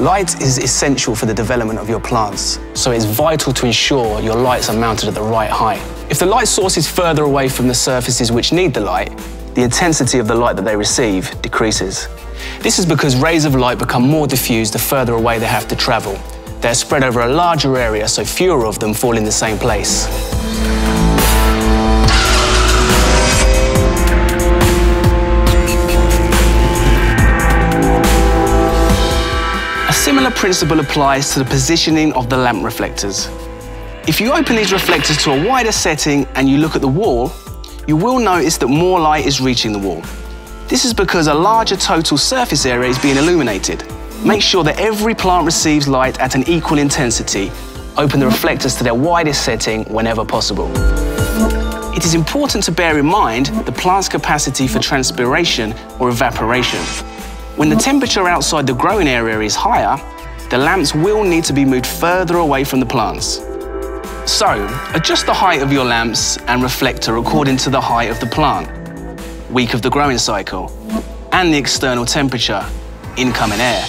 Light is essential for the development of your plants, so it's vital to ensure your lights are mounted at the right height. If the light source is further away from the surfaces which need the light, the intensity of the light that they receive decreases. This is because rays of light become more diffused the further away they have to travel. They're spread over a larger area, so fewer of them fall in the same place. Similar principle applies to the positioning of the lamp reflectors. If you open these reflectors to a wider setting and you look at the wall, you will notice that more light is reaching the wall. This is because a larger total surface area is being illuminated. Make sure that every plant receives light at an equal intensity. Open the reflectors to their widest setting whenever possible. It is important to bear in mind the plant's capacity for transpiration or evaporation. When the temperature outside the growing area is higher, the lamps will need to be moved further away from the plants. So, adjust the height of your lamps and reflector according to the height of the plant, week of the growing cycle, and the external temperature, incoming air.